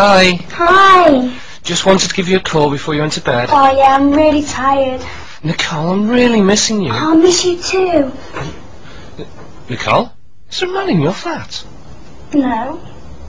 Hi. Hi. Just wanted to give you a call before you went to bed. Oh yeah, I'm really tired. Nicole, I'm really missing you. I'll miss you too. Nicole? Is there a man in your flat? No.